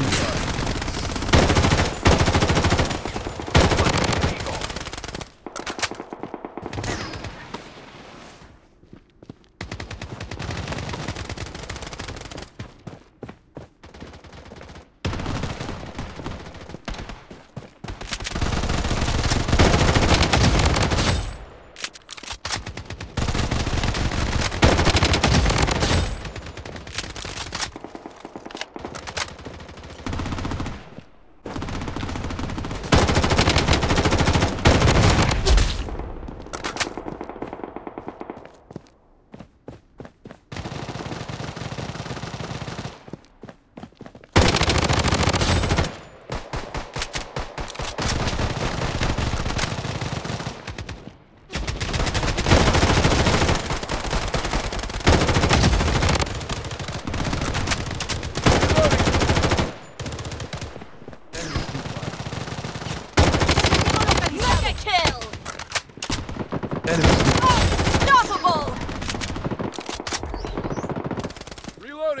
inside.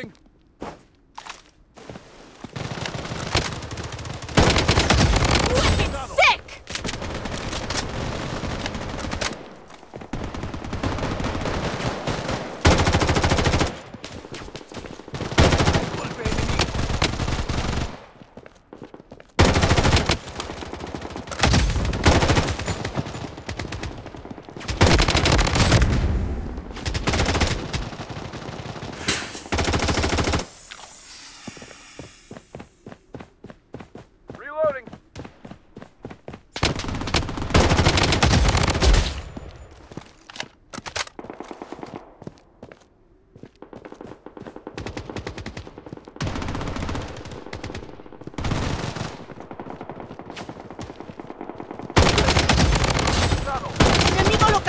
Reporting.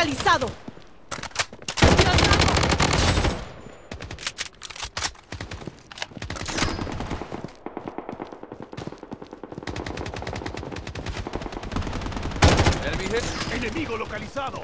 localizado. Enemigo localizado.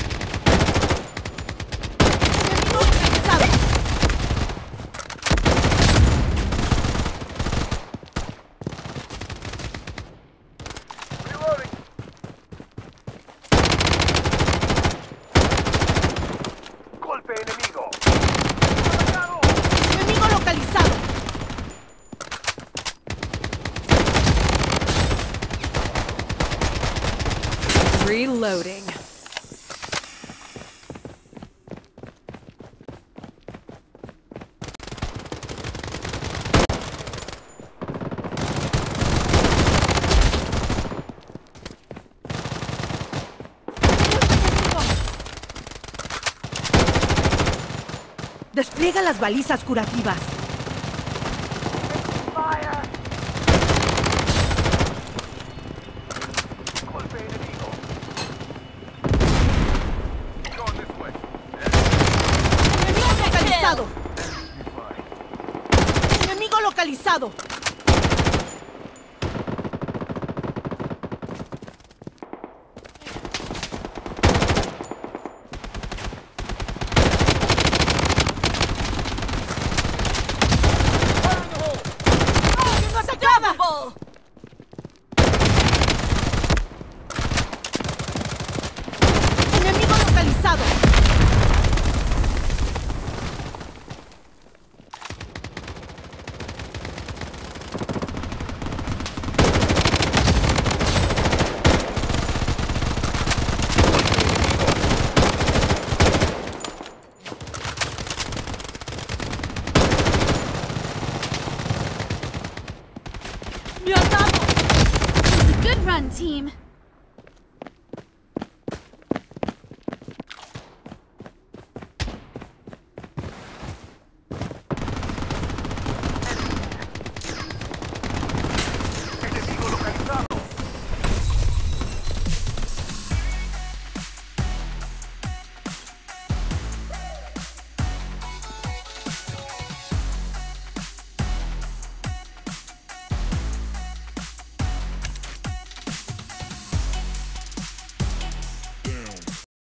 Reloading. Despliega las balizas curativas. Enemigo localizado. Good run, team.